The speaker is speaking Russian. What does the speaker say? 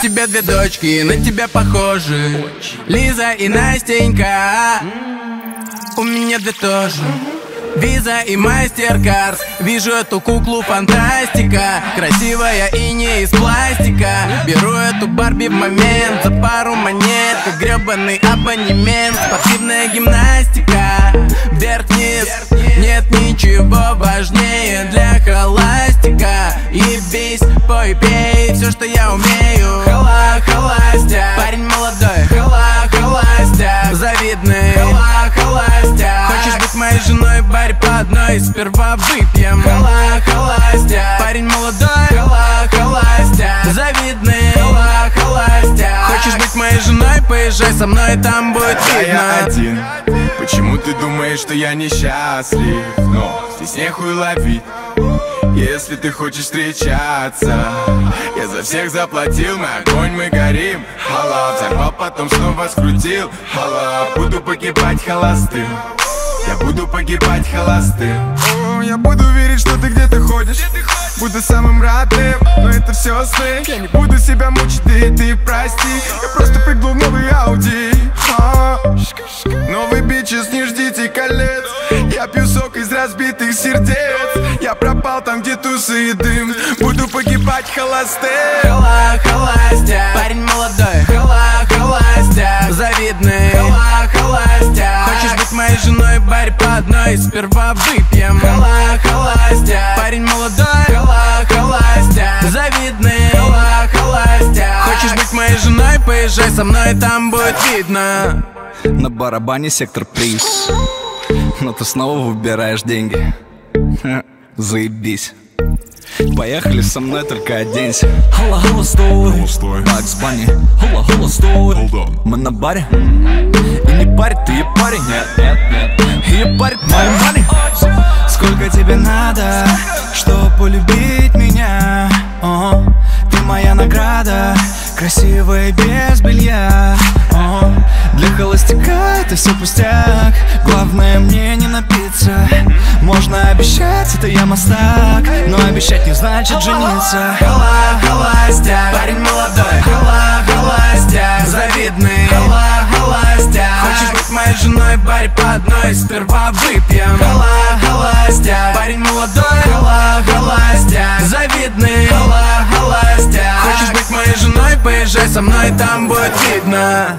тебя две дочки, на тебя похожи. Лиза и Настенька. У меня две тоже. Виза и мастер-карт Вижу эту куклу фантастика. Красивая и не из пластика. Беру эту Барби в момент За пару монет, как гребаный абонемент. Спортивная гимнастика. Вверх-вниз. Нет ничего важнее для холастика И пой, пей Все, что я умею. Хала, холастя Парень молодой. Хала, холастя Завидный. Хала, холастя Хочешь быть моей женой, барь по одной. Сперва выпьем. Хала, холастя Парень молодой. Хала, холастя Завидный. Хала, холастя Хочешь быть моей женой, поезжай со мной, там будет А я видно. один. Почему ты думаешь, что я несчастлив? Но здесь нехуй ловить если ты хочешь встречаться Я за всех заплатил, мы огонь, мы горим. Хала, взорвал, потом снова скрутил. Хала, буду погибать холостым Я буду погибать холостым Я буду верить, что ты где-то ходишь. Буду самым родным, но это все сны. Я не буду себя мучить, ты, ты прости. Я просто прыгнул в новый Ауди Новый бичес, не разбитых сердец. Я пропал там, где тусы и дым. Буду погибать холостым Хала, холастя Парень молодой. Хала, холастя Завидный. Хала, холастя Хочешь быть моей женой, барь по одной. Сперва выпьем. Хала, холастя Парень молодой. Хала, холастя Завидный. Хала, холастя Хочешь быть моей женой, поезжай со мной, там будет видно. На барабане сектор приз Но ты снова выбираешь деньги. Ха, Заебись. Поехали со мной, только оденься. Хала, хала, стой Бакс Банни Хала, хала, стой Мы на баре. И не парит, ты и парень Нет, нет, нет. И парит мои мани. Сколько тебе надо, чтобы полюбить меня? О, ты моя награда. Красивая без белья. О, Для холостяка это все пустяк. Главное мне не напиться. Можно обещать, это я мастак. Но обещать не значит жениться. Хала, холастя Парень молодой. Хала, холастя Завидный. Хала, холастя Хочешь быть моей женой, барь по одной Сперва выпьем. Хала, холастя Парень молодой. Хала, холастя Завидный. Хала, холастя Хочешь быть моей женой, поезжай со мной, там будет видно